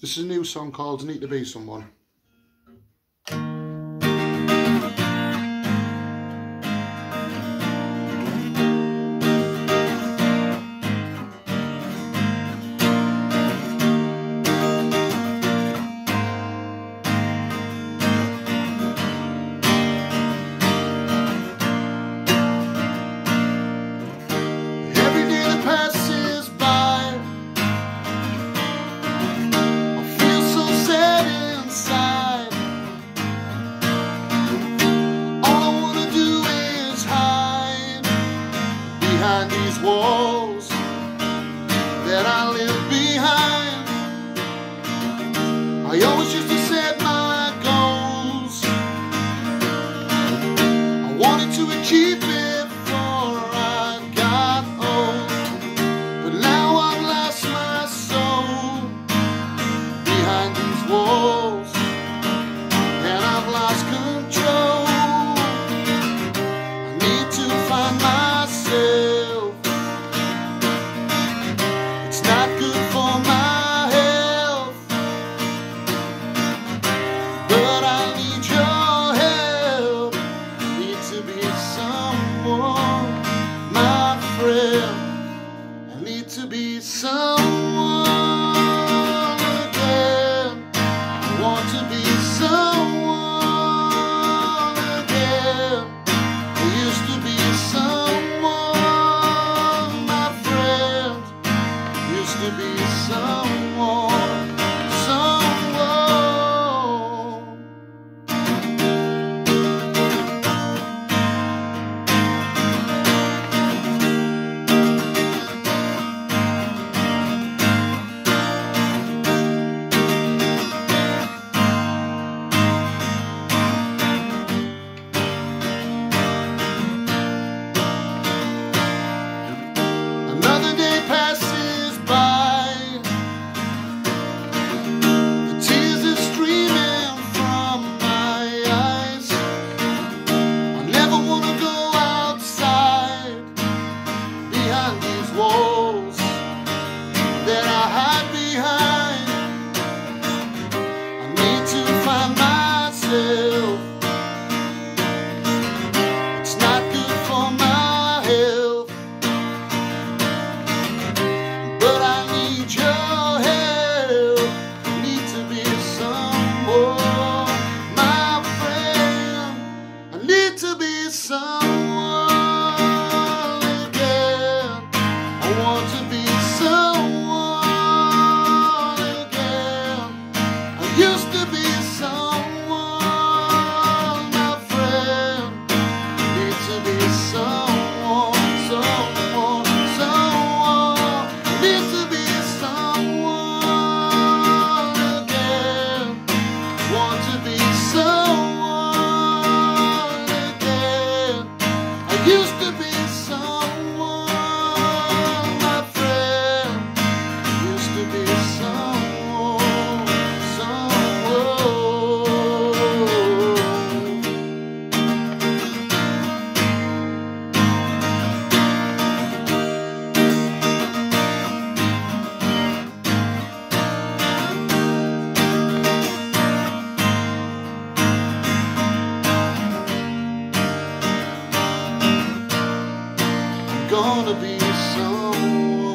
This is a new song called Need to Be Someone. These walls that I live behind. I always used to set my goals. I wanted to achieve before someone again. I want to be someone again. I used to be someone, my friend. Need to be someone. used gonna be someone